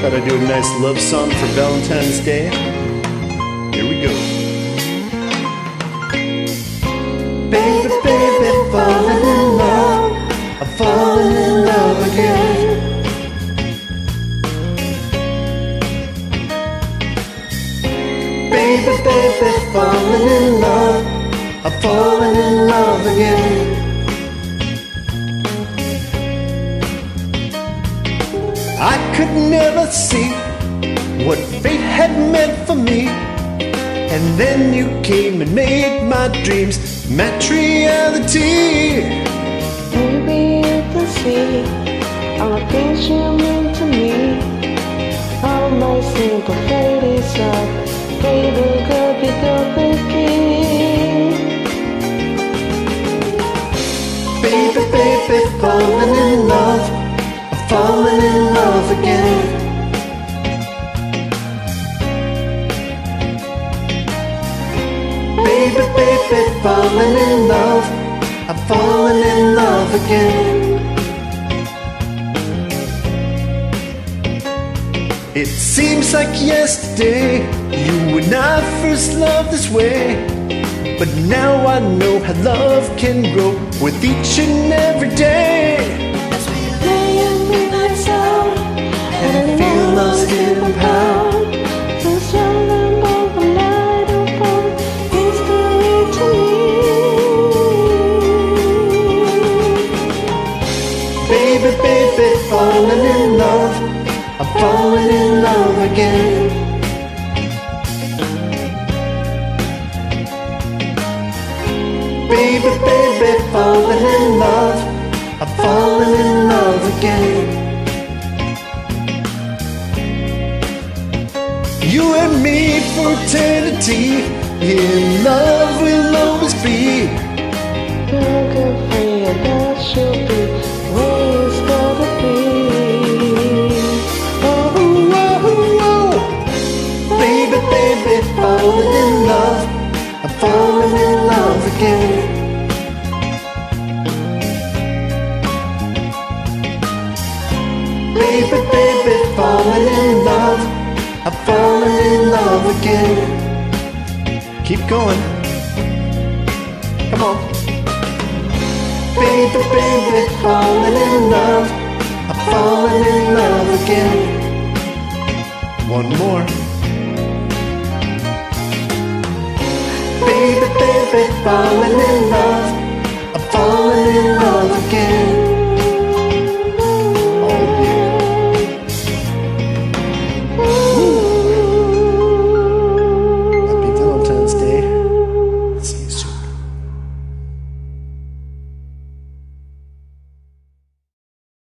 Thought I'd do a nice love song for Valentine's Day. Here we go. Baby, baby, falling in love. I'm falling in love again. Baby, baby, falling in love. I'm falling in love again. I could never see what fate had meant for me. And then you came and made my dreams match reality. Maybe you can see all the things you mean to me. All my simple ladies are baby could be the king. Baby, baby, falling in love. Falling Baby, baby, falling in love. I'm falling in love again. It seems like yesterday you and I first loved this way. But now I know how love can grow with each and every day. Baby, baby, falling in love. I'm falling in love again. Baby, baby, falling in love. I'm falling in love again. You and me for eternity. In love baby, falling in love. I'm falling in love again. Baby, baby, falling in love. I'm falling in love again. Keep going. Come on. Baby, baby, falling in love. Baby, falling in love.